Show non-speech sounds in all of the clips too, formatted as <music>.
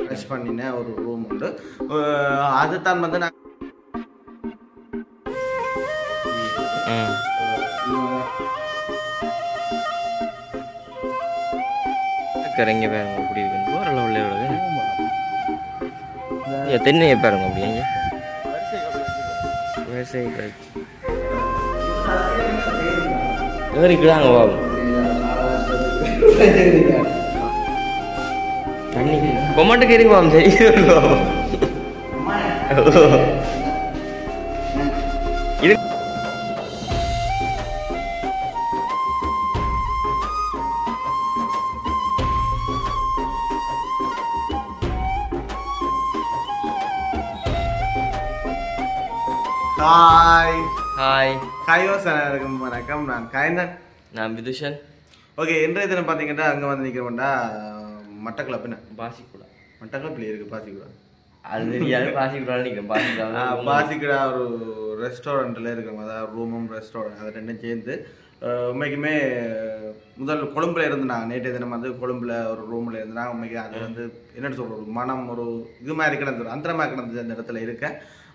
Arrange பண்ணின ஒரு room உண்டு. அதுதான் வந்து நான் கரைங்க பாருங்க அப்படி இருக்கு போகிற லெவலில் எவ்வளவு தென்னையை பாருங்க அப்படி எங்க? விவசாய காய்ச்சி ஏறிக்கிறாங்க பாபு பாபு இது ஹாய் ஹாய் கையோசனருக்கும் வணக்கம் நான் காய்ந்தன் நான் விதுஷன். ஓகே இன்றைய தினம் பார்த்தீங்கன்னா அங்கே வந்து நிற்கிறோம்டா மட்டக்களப்புன்னு. பாசிக்குடா. மட்டக்களப்பில் இருக்குது பாசிக்குடா. அது தெரியாது பாசிக்குடா நிற்கிறேன் பாசிக்குடா பாசிக்குடா ஒரு ரெஸ்டாரண்ட்டில் இருக்கிறோம் அதாவது ரூமும் ரெஸ்டாரண்ட் அது ரெண்டும் சேர்ந்து உண்மைக்குமே முதல் கொழும்புல இருந்தாங்க நேற்றைய தினம் வந்து கொழும்புல ஒரு ரூமில் இருந்தாங்க உண்மைக்கு அது வந்து என்ன சொல்ற ஒரு மனம் ஒரு இது மாதிரி கிடந்தது அந்த மாதிரி கிடந்தது அந்த இடத்துல இருக்க.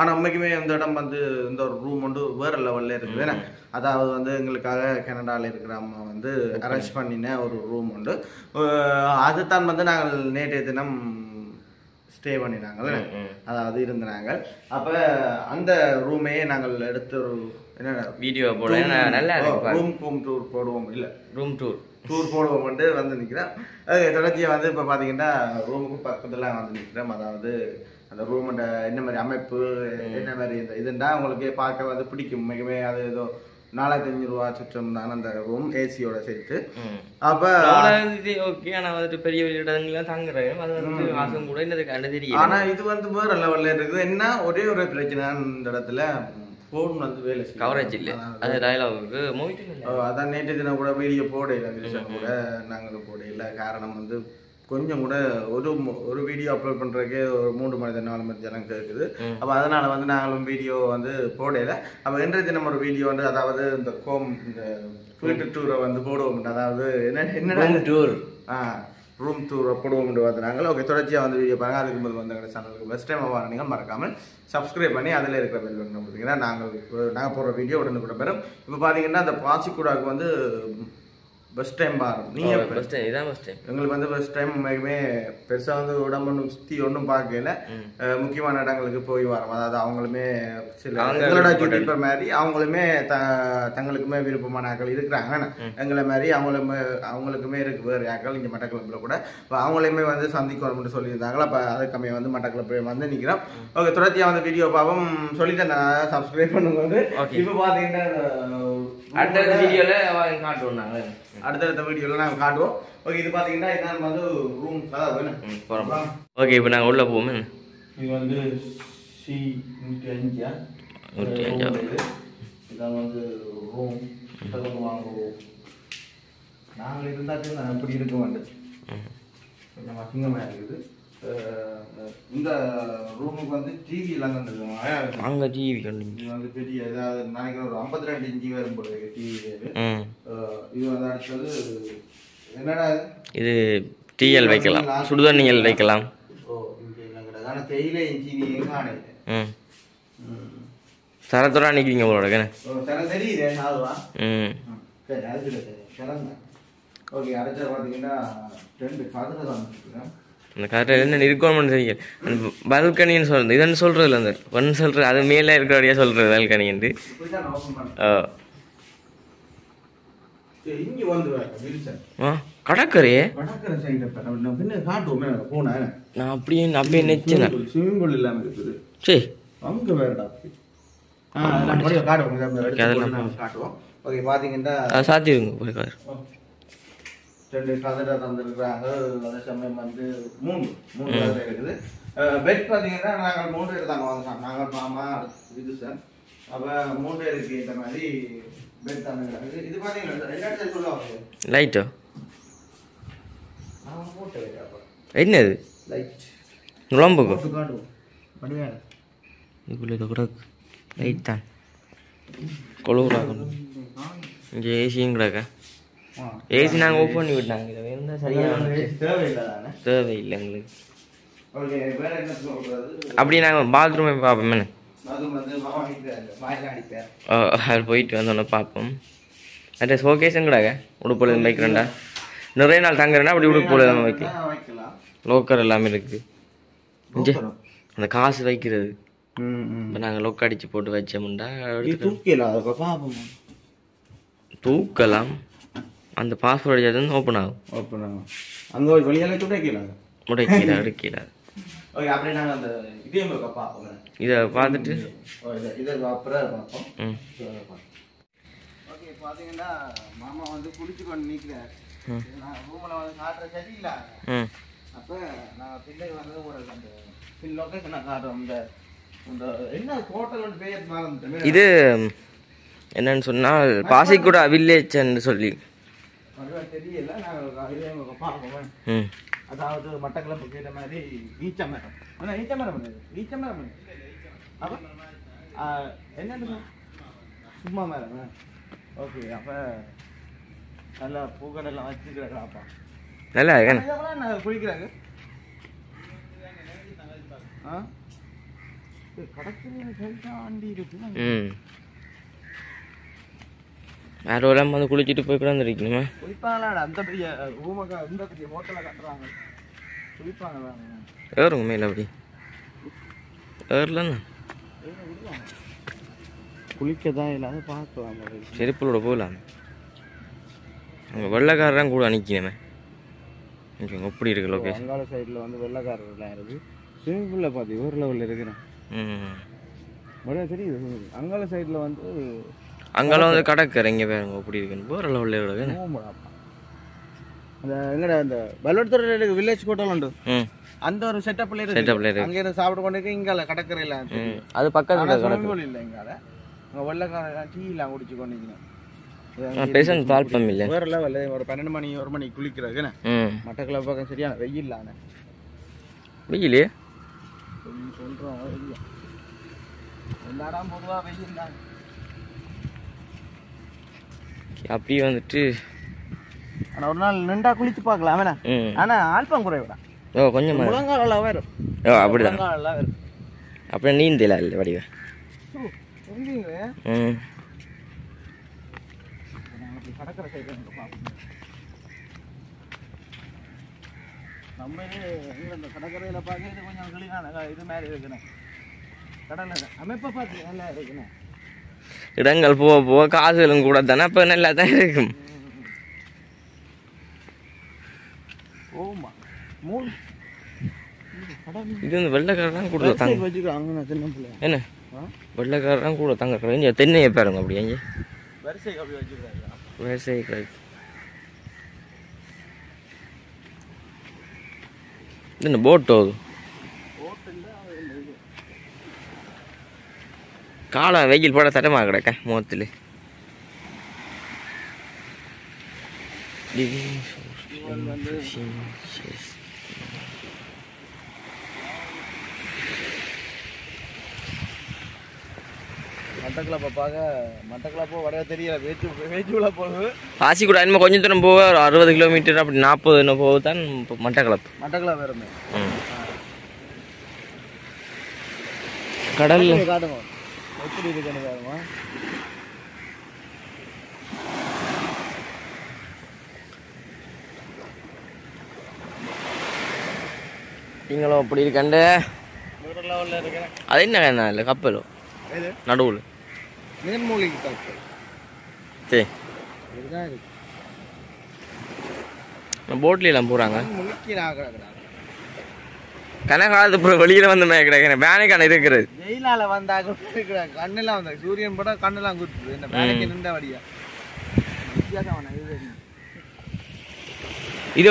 ஆனால் உண்மைக்குமே இந்த இடம் வந்து இந்த ஒரு ரூம் வந்து வேறு லெவலில் இருக்குது. ஏன்னா அதாவது வந்து எங்களுக்காக கனடாவில் இருக்கிற அம்மா வந்து அரேஞ்ச் பண்ணின ஒரு ரூம் உண்டு. அதுதான் வந்து நாங்கள் நேற்றைய தினம் ஸ்டே பண்ணினாங்கல்ல? அதாவது இருந்தாங்க அப்ப அந்த ரூமையே நாங்கள் எடுத்து ஒரு என்ன? வீடியோ போல நான் நல்லா இருக்கு ரூம் ஹோம் டூர் போடுவோம். இல்ல. ரூம் டூர் டூர் போடுவோம் வந்து வந்து நிக்கிறேன் அது தொடர்ச்சியா வந்து இப்ப பாத்தீங்கன்னா ரூமுக்கு பக்கத்துல வந்து நிக்கிறேன் அதாவது அந்த ரூமோட என்ன மாதிரி அமைப்பு என்ன மாதிரி இந்த இதுண்டா உங்களுக்கு பார்க்க வந்து பிடிக்கும். மிகவே அது ஏதோ நாலாயிரத்தி ரூபா சுற்றம் தான் அந்த ரூம் ஏசியோட சேர்த்து. அப்ப இது ஓகே ஆனா வந்துட்டு பெரிய பெரிய இடங்கள்லாம் தங்குறேன். அது வந்து கூட இந்த கண்டு தெரியும் ஆனா இது வந்து வேற லெவல்ல இருக்குது. என்ன? ஒரே ஒரு பிரச்சனை இந்த இடத்துல. போன் வந்து வேலை. கவரேஜ் இல்ல. அது டயலாகுக்கு ஓ, அதான் நேற்று தினம் கூட வீடியோ போடையில கிருஷ்ணன் கூட. நாங்களும் போடையில காரணம் வந்து கொஞ்சம் கூட ஒரு ஒரு வீடியோ அப்லோட் பண்றதுக்கே ஒரு மூன்று மணி நாலு மணி நேரம் கேட்குது அப்ப அதனால வந்து நாங்களும் வீடியோ வந்து போடையில அப்ப இன்றைய தினம் ஒரு வீடியோ வந்து அதாவது இந்த கோம் இந்த வீட்டு டூரை வந்து போடுவோம் அதாவது என்ன என்ன டூர் ஆ ரூம் டூர் போடுவோம் பார்த்துனாங்க ஓகே தொடர்ச்சியாக வந்து வீடியோ பாருங்க. அதுக்கு முதல் வந்து எங்கள் சேனலுக்கு ஃபஸ்ட் டைம் வர நீங்கள் மறக்காமல் சப்ஸ்கிரைப் பண்ணி அதில் இருக்கிற பெல் பட்டன் பார்த்தீங்கன்னா நாங்கள் நாங்கள் போடுற வீடியோ உடனே கூட பெறும் இப்போ பார்த்தீங்கன்னா அந்த பாசிக்கூடாக்கு வந்து ஃபஸ்ட் டைம் பாருங்க நீங்கள் ஃபர்ஸ்ட் டைம் இதான் ஃபர்ஸ்ட் டைம் எங்களுக்கு வந்து ஃபர்ஸ்ட் டைம் உண்மைக்குமே பெருசாக வந்து உடம்பு சுற்றி ஒன்றும் பார்க்கல. முக்கியமான இடங்களுக்கு போய் வரோம். அதாவது அவங்களுமே சில எங்களோட யூடியூபர் மாதிரி அவங்களுமே த தங்களுக்குமே விருப்பமான ஆட்கள் இருக்கிறாங்க. என்ன? எங்களை மாதிரி அவங்களுமே அவங்களுக்குமே இருக்கு. வேறு ஆட்கள் இங்கே மட்டக்களப்பில் கூட. இப்போ அவங்களையுமே வந்து சந்திக்கணும்னு சொல்லியிருந்தாங்களா. அப்போ அதுக்கமே வந்து மட்டக்களப்பில் வந்து நிற்கிறோம் ஓகே தொடர்ச்சியாக வந்து வீடியோ பாவம் சொல்லிட்டேன் சப்ஸ்கிரைப் பண்ணும்போது. இப்போ பார்த்தீங்கன்னா அடுத்த வீடியோல காட்டுவோம் நாங்க. அடுத்தடுத்த வீடியோவில் நாங்கள் காட்டுவோம். ஓகே இது பார்த்தீங்கன்னா இதான் வந்து ரூம் போறோம். ஓகே இப்போ நாங்க உள்ள போவோமே. இது வந்து சி நூற்றி அஞ்சா? நூற்றி அஞ்சா. இதான் வந்து ரூம் வாங்குவோம். நாங்கள் இருந்தாச்சும் நான் எப்படி இருக்க மாட்டேன். கொஞ்சம் அசிங்கமாக இருக்குது. இந்த ரூமுக்கு வந்து டிவி எல்லாம் தந்துருக்காங்க அங்க டிவி இது வந்து பெரிய ஏதாவது நினைக்கிறேன் ஒரு ஐம்பத்தி ரெண்டு இன்ச்சி வரும் போல டிவி இது வந்து அடுத்தது என்னடா இது? டீஎல் வைக்கலாம். சுடுதண்ணியல் வைக்கலாம். தேயிலை எங்கே ஆணையில ம். சரத்தோட நிற்கிறீங்க உங்களோட கண்ணு சில தெரியுதே ம். சரி அது ஓகே அடுத்தது பார்த்தீங்கன்னா ரெண்டு கதிரை தான் அந்த கரெக்டாக என்ன இருக்கணும்னு தெரியல அந்த பல்கனின்னு சொல்றது இதன்னு சொல்றது இல்லை அந்த ஒன் சொல்றது அது மேலே இருக்கிறபடியா சொல்றது பல்கனின்ட்டு இப்படி தான் நான் ஓப்பன் பண்ணேன் ஓ சரி இங்கே வந்து கடற்கரையே? நான் அப்படியே அப்படியே நெச்சேன் ஸ்விம்மிங் பூல் இல்லாமல் இருக்குது. சரி அங்கே வேறுடா ஆ அதெல்லாம் காட்டுவோம். ஓகே பார்த்தீங்கன்னா சாத்திடுங்க போய் ரெண்டு கதிரை தந்துருக்குறாங்க. அதே சமயம் வந்து மூணு மூணு கதிரை இருக்குது. பெட் பார்த்தீங்கன்னா நாங்கள் மூணு பேர் தாங்க வாங்கினோம் நாங்கள் மாமா இது சார். அப்போ மூணு பேருக்கு இந்த மாதிரி பெட் தந்துருக்காங்க இது பார்த்தீங்கன்னா ரெண்டாயிரத்தி சொல்லுவாங்க லைட்டோ என்னது? லைட் பண்ணுவேன் இதுக்குள்ளே இதை கூட லைட் தான். கொழுவுறாக்கணும் இங்கே ஏசியும் கிடக்க. ஏசி நாங்கள் ஓப்பன் பண்ணி விட்டாங்க. இதை இருந்தால் சரியாக தேவையில்லை எங்களுக்கு. ஓகே வேற என்ன சொல்றது அப்படி நாங்கள் பாத்ரூமே பார்ப்போம் அது போயிட்டு வந்தோன்னே பார்ப்போம். அது ஷோகேஷன் கூடாங்க உடுப்புல வைக்கிறேன்டா? நிறைய நாள் தங்குறேன்னா அப்படி உடுப்புல நம்ம வைக்கலாம். லோக்கர் எல்லாமே இருக்குது? அந்த காசு வைக்கிறது. இப்போ நாங்கள் லொக் அடிச்சு போட்டு வச்சோம்டா தூக்கலாம். அந்த பாஸ்போர்ட் அடிச்சது ஓப்பன் ஆகும். ஓப்பன் ஆகும். அங்கே ஒரு வெளியால துடைக்கலாம் முடைக்கீழ அடுக்கீழ ஓகே அப்படியே நாங்கள் அந்த இருக்கா பார்ப்போம் இதை பார்த்துட்டு. இதை இதை அப்புறம் பார்ப்போம். ஓகே பார்த்தீங்கன்னா மாமா வந்து குளிச்சு கொண்டு நிற்கிறார் ரூமில் வந்து காட்டுற சரி இல்லை. ம். அப்போ நான் பிள்ளை வந்து ஒரு அந்த பின் லொக்கேஷன் நான் காட்டுறோம். இந்த இந்த என்ன ஹோட்டல் பேர் மறந்துட்டேன். இது என்னன்னு சொன்னால் பாசிக்குடா வில்லேஜ்ன்னு சொல்லி. தெரியல நாங்கள் இதே பார்ப்போம் அதாவது மட்டக்களப்பு கேட்ட மாதிரி ஈச்ச மரம். ஆனால் ஈச்ச மரம் ஈச்ச மரம் அப்போ என்னன்னு சும்மா மரம் ஓகே அப்போ நல்லா பூக்கடெல்லாம் வச்சுக்கிறாங்களாப்பா நல்லா இதெல்லாம் நான் குளிக்கிறாங்க? ஆ? கடற்கரை ஆண்டி இருக்கு வேற ஒரு வந்து குளிச்சுட்டு போய் கூட வந்துருக்கணுமா குளிப்பாங்களாடா அந்த பெரிய ரூமக்கா இந்த பெரிய ஹோட்டலை கட்டுறாங்க. குளிப்பாங்களா ஏறுங்க மேலே அப்படி. ஏறலண்ணா. குளிக்க தான் இல்லாத பார்க்கலாம் செருப்புலோட போகலாம். அங்கே வெள்ளைக்காரன் கூட நிற்கணுமே இங்கே எப்படி இருக்கு லொக்கேஷன் அங்காள சைடில் வந்து வெள்ளைக்காரர்லாம் இருக்கு. ஸ்விம்மிங் பூலில் பார்த்து ஒரு லெவலில் இருக்கிறேன். ம் தெரியுது அங்காள சைடில் வந்து அங்கெல்லாம் வந்து கடற்கரை இங்கே பாருங்க எப்படி இருக்குன்னு. லெவலில் இருக்குன்னு நோம்புடாப்பா அந்த எங்கடா அந்த இருக்கு வில்லேஜ் ஹோட்டல் உண்டு. ம். அந்த ஒரு செட்டப்ல இருக்கு. செட்டப்பில் இருக்கு. அங்க இருந்து சாப்பிட்டு கொண்டு இங்கால கடற்கரையில அது பக்கத்தில் ஸ்விம்மிங் பூல் இல்லை இங்கால அங்க வெள்ளைக்கார டீ எல்லாம் குடிச்சு கொண்டிருக்கணும் பேசன் தாழ்ப்பம் இல்லை. வேற லெவல் ஒரு பன்னெண்டு மணி ஒரு மணி குளிக்கிறாங்க ம். மட்டக்களப்பு பக்கம் சரியான வெயில் ஆன வெயிலே? சொல்றோம் வெயில் எல்லா இடம் பொதுவா வெயில் தான். அப்படியே வந்துட்டு ஆனா ஒரு நாள் நின்றா குளிச்சு பார்க்கலாம் வேணா ம். ஆனா ஆல்பம் குறைவிடா. ஓ கொஞ்சம் முழங்கால வரும் ஓ அப்படிதான். வரும் அப்படியே நீந்தல இல்லை வடிவ? ம். நம்ம இந்த கடற்கரையில பார்க்கறது கொஞ்சம் கிளியான இது மாதிரி இருக்குண்ணே கடல்ல அமைப்பை பார்த்து நல்லா இருக்குண்ணே இடங்கள் போக போக காசுகளும் கூட தானே அப்போ நல்லா தான் இருக்கும்? இது வந்து வெள்ளைக்காரன் கூட தங்க என்ன? வெள்ளைக்காரன் கூட தங்க இங்கே தென்னையை பாருங்க அப்படியே இங்கே. வரிசை கடை என்ன போட் போகுது காலம் வெயில் போட தட்டமாக கிடக்க முகத்தில். மட்டக்கிழப்பை பார்க்க மட்டக்கிழப்போ வரைய தெரியல வேச்சு வேச்சுல போகுது பாசி கூட இன்னும் கொஞ்சம் தூரம் போக ஒரு அறுபது கிலோமீட்டர் அப்படி நாற்பது என்ன போகுது தான் மட்டக்களப்பு. மட்டக்கிழப்பு வேறுமே ம். கடல்ல காட்டுங்க. எப்படி இருக்குன்னு பாருங்க நீங்களும் அப்படி இருக்கண்டு. அது என்ன வேணா இல்லை கப்பலோ. நடுவில். நீர்மூழ்கி காற்று சரி. இதுதான் இருக்கு. போட்ல எல்லாம் போகிறாங்க முழுக்கி நான் கனகாலத்து அப்புறம் வெளியில் வந்து கிடைக்கிறேன். பேனைக்கான இருக்கிறது. வெயிலால இருக்கிறாங்க. கண்ணெல்லாம் வந்தாங்க சூரியன் போட கண்ணெல்லாம் குத்துது. இந்த வேலைக்கு நின்ற வழியா? இது.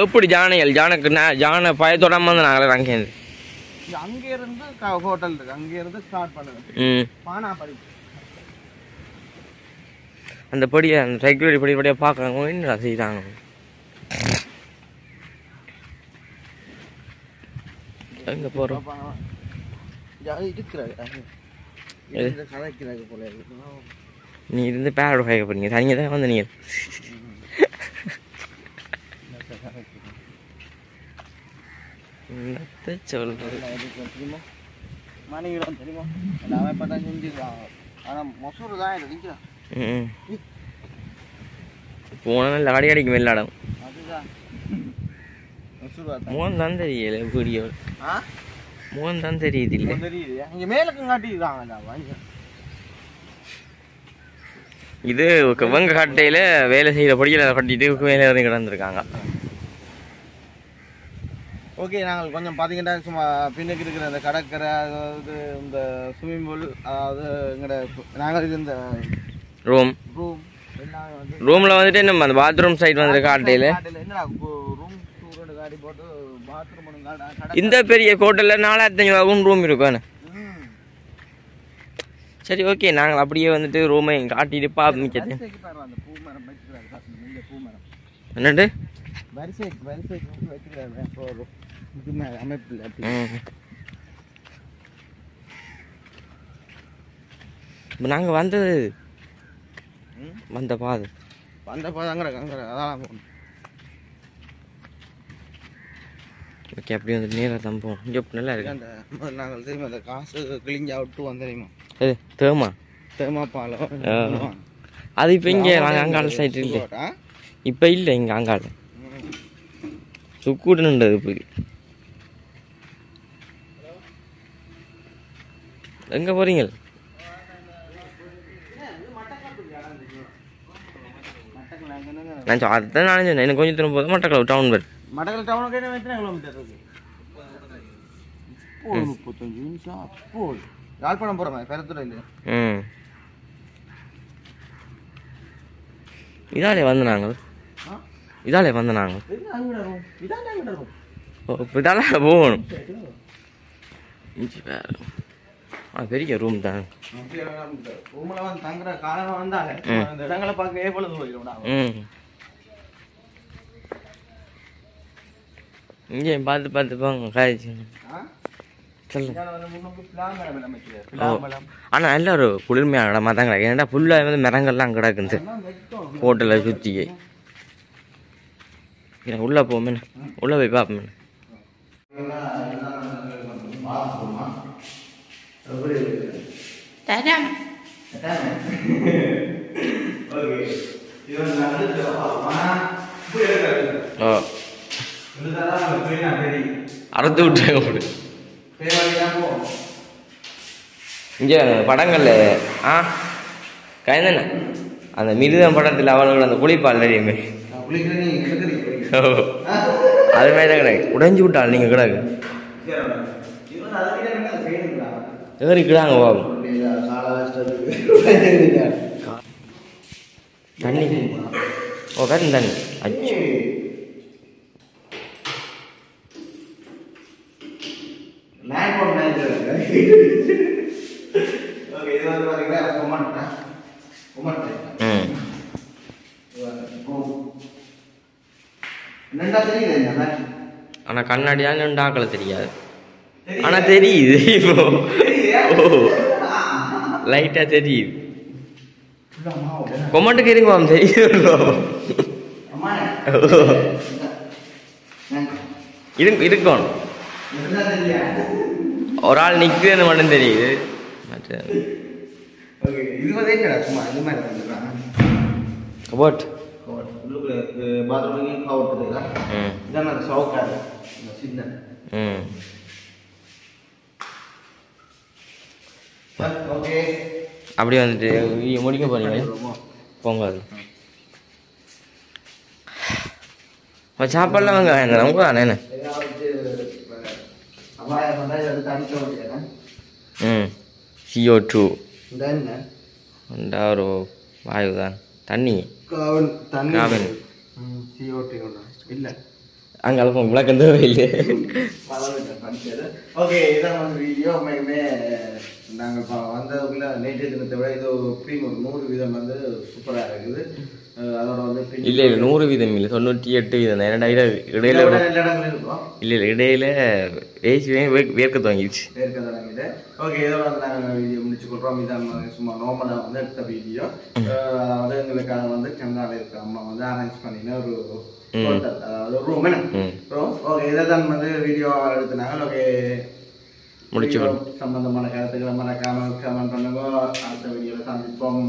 எப்படி ஜானைகள் ஜானுக்கு நான் ஜானை பயத்தோடாம வந்து நாங்களே அங்கேருந்து இது அங்க இருந்து க- ஹோட்டல் இருக்கு. அங்க இருந்து ஸ்டார்ட் பண்ணுது. ம். பானா படி அந்த படியை அந்த சைக்கிள் படி படியாக பார்க்குறாங்க. என்னடா செய்கிறாங்க எங்கே போகிறோம் அது இருக்கிறாரு கதைக்கிறாங்க போல. நீ இருந்து பேரோட கேட்க போறீங்க. தனியாக தான் வந்து நீங்கள் என்னத்த சொல்றது? தெரியுமா? எல்லாமே பார்த்தா ஆனால் மொசூர் தான் அடிக்கிறான் ம் போன நல்ல அடி அடிக்கும் வெள்ளாடம் அதுதான். மொசூர் முகம் தான் தெரியல வீடியோ முகம் தான் தெரியுது இல்லை. தெரியுது இங்கே மேலுக்கும் வாங்கி. இது இவங்க கட்டையில வேலை செய்கிற படியில் கட்டிட்டு வேலை இறங்கி கிடந்திருக்காங்க. ஓகே நாங்கள் கொஞ்சம் பார்த்தீங்கன்னா சும்மா பின்னுக்கு இருக்கிற அந்த கடற்கரை அதாவது இந்த ஸ்விம்மிங் பூல் அதாவது எங்களோட நாங்கள் இருந்த ரூம் ரூம் ரூமில் வந்துட்டு நம்ம அந்த பாத்ரூம் சைட் வந்து காட்டையில். காட்டில் என்னடா ரூம் டூ காடி போட்டு பாத்ரூம் இந்த பெரிய ஹோட்டலில் நாலாயிரத்தி ரூம் இருக்கும் ம். சரி ஓகே நாங்கள் அப்படியே வந்துட்டு ரூமை காட்டிட்டு பார்ப்போம் வச்சுக்கிறாரு இப்போ நாங்கள் வந்தது. வந்த பாது. வந்த போதாங்கிற அதான் போகணும் ஓகே அப்படி வந்துட்டு நேராக தான் போகணும் இங்கே நல்லா இருக்கு. அந்த நாங்கள் தெரியுமா அந்த காசு கிழிஞ்சா விட்டு வந்த தெரியுமா? இது தேமா? தேமா பாலம். அது இப்போ இங்கே நாங்கள் அங்கால சைடு இல்லை? இப்போ இல்லை இங்கே அங்கால ம். சுக்கூடுன்றது இப்போ எங்கே போகிறீங்க? நான் அதுதான் நான் சொன்னேன். எனக்கு கொஞ்சம் தூரம் போதும் மட்டக்களவு டவுன் பேர் மட்டக்கள டவுனுக்கு என்ன எத்தனை கிலோமீட்டர் இருக்கு? அப்போ முப்பத்தஞ்சு நிமிஷம். அப்போ யாழ்ப்பாணம் போகிற மாதிரி பெரத்துல இல்லையா? ம். இதாலே வந்து நாங்கள். ஆ? இதாலே வந்து நாங்கள். இப்போ இதால போகணும். ஆ பெரிய ரூம் தான். ரூம்ல வந்து தங்குற காலம் வந்தாலே அந்த இடங்களை பார்க்கவே பொழுது போயிடும் இங்கே பார்த்து பார்த்து போங்க காய்ச்சி. சொல்லு வந்து முன்னுக்கு பிளாமரம் அமைக்கிறார் பிளாமரம் ஆனால் நல்ல ஒரு குளிர்மையான இடமா தான் கிடக்கு. ஏன்னா ஃபுல்லாக வந்து மரங்கள்லாம் கிடக்குது. ஹோட்டலை சுற்றி எனக்கு உள்ளே போமே உள்ளே போய் பார்ப்போமே தரம் <laughs> ஓ. அறுத்து விட்டு அப்படி இங்கே படங்களில் ஆ கயந்தண்ணா. அந்த மிருதம் படத்தில் அவளோட அந்த குளிப்பால் தெரியுமே. ஓ அது மாதிரி தான் கிடக்கு. உடைஞ்சு விட்டாள் நீங்கள் கிடக்கு. ஏறிக்கிடாங்க பாபு தண்ணி. ஓ கருண் தண்ணி. அச்சு. தெரியுது மேட்ச் ஆனால் கண்ணாடியால் உண்டாக்கல தெரியாது. ஆனால் தெரியுது இப்போ. ஓ. லைட்டாக தெரியுது. கொமெண்ட்டுக்கு இருங்க மேம் தெரியுது? இரு இருக்கணும் ஒரு ஆள் நிற்குதுன்னு மட்டும் தெரியுது. மற்ற இது வந்து என்னடா சும்மா இந்த மாதிரி வந்துடுறாங்க கபோட் பாத்ரூம் கவர் இருக்குதா? ம். இதான் அந்த சவுக்காடு இந்த சின்ன. ம். ஓகே அப்படி வந்துட்டு முடிக்க போறீங்க. போங்க அது அப்ப சாப்பாடுலாம் வாங்க வேண்டாம் நமக்கு தானே அபாயம் வந்தா இதை எடுத்து அடிக்க வேண்டியதுதான் ம் சிஓ டூ என்ன ஒரு வாயு தான் தண்ணி. காவல். சிஓடி ஒன்று இல்லை. அங்கே அழகம் விளக்கம் தேவையில்லை. ஓகே இதான் வந்து வீடியோ உண்மையுமே நாங்கள் இப்போ வந்ததுக்குள்ள நேற்று தினத்தை விட இது ப்ரீம் ஒரு நூறு வீதம் வந்து சூப்பராக இருக்குது. அதோட வந்து இல்லை இல்லை நூறு வீதம் இல்லை. தொண்ணூற்றி எட்டு வீதம். தான் இடையில இடையில இல்லை இல்லை இடையில ஏசி வேர்க்க துவங்கிடுச்சு இருக்க தொடங்கிட்டு. ஓகே இதோட வந்து நாங்கள் வீடியோ முடிச்சு கொடுறோம் இதான் சும்மா நார்மலாக வந்து எடுத்த வீடியோ. அதாவது எங்களுக்காக வந்து கனடாவில் இருக்க அம்மா வந்து அரேஞ்ச் பண்ணின ஒரு ஹோட்டல் அதாவது ரூம் என்ன? ரூம் ஓகே இதை தான் வந்து வீடியோ எடுத்துனாங்க ஓகே முடிச்சு சம்பந்தமான கருத்துக்களை மறக்காம கமெண்ட் பண்ணுங்க அடுத்த வீடியோவில் சந்திப்போம்